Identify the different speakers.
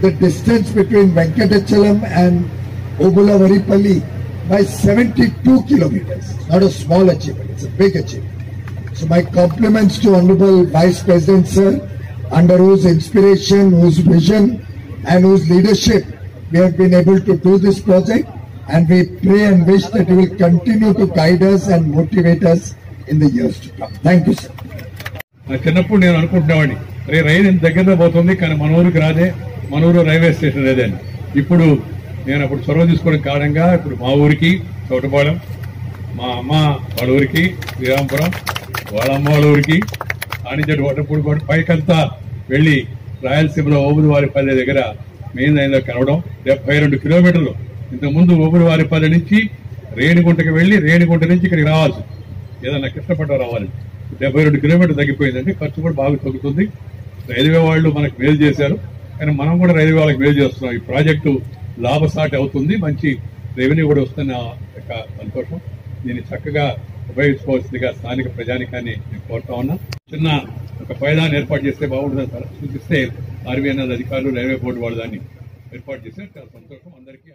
Speaker 1: the distance between Venkatachalam and Obulavaripalli by 72 kilometers. Not a small achievement, it's a big achievement. So my compliments to Honorable Vice President Sir, under whose inspiration, whose vision and whose leadership we have been able to do this project and we pray and wish that you will continue to guide us and motivate us in the years to come. Thank you sir.
Speaker 2: చిన్నప్పుడు నేను అనుకుంటున్నావాడిని రే రైలు ఇంత దగ్గరలో పోతుంది కానీ మన ఊరికి రాదే మనూరు railway station లేదండి ఇప్పుడు నేను అప్పుడు చొరవ తీసుకోవడం కారణంగా ఇప్పుడు మా ఊరికి చోటపాలెం మా అమ్మ వాళ్ళ ఊరికి శ్రీరాంపురం వాళ్ళ అమ్మ వాళ్ళ ఊరికి ఆనించటి వటపూడి కూడా పైకంతా వెళ్ళి రాయలసీమలో ఓబులవారిపల్లె దగ్గర మెయిన్ లైన్లో కలవడం డెబ్బై రెండు కిలోమీటర్లు. ఇంతకుముందు ఓబులవారిపల్లె నుంచి రేణిగుంటకి వెళ్ళి రేణిగుంట నుంచి ఇక్కడికి రావాల్సి ఏదన్నా కష్టపడ్డ రావాలి. డెబ్బై రెండు కిలోమీటర్లు తగ్గిపోయిందంటే ఖర్చు కూడా బాగా తగ్గుతుంది. రైల్వే వాళ్ళు మనకు మేలు చేశారు. కానీ మనం కూడా రైల్వే వాళ్ళకి మేలు చేస్తున్నాం. ఈ ప్రాజెక్టు లాభసాటి అవుతుంది. మంచి రెవెన్యూ కూడా వస్తున్న యొక్క సంతోషం. దీన్ని చక్కగా ఉపయోగించుకోవాల్సిందిగా స్థానిక ప్రజానికాన్ని నేను కోరుతా ఉన్నా. చిన్న ఒక పైదాన్ని ఏర్పాటు చేస్తే బాగుంటుందని సూచిస్తే ఆర్బీఎన్ఎల్ అధికారులు రైల్వే బోర్డు వాళ్ళు దాన్ని ఏర్పాటు చేస్తే చాలా సంతోషం. అందరికీ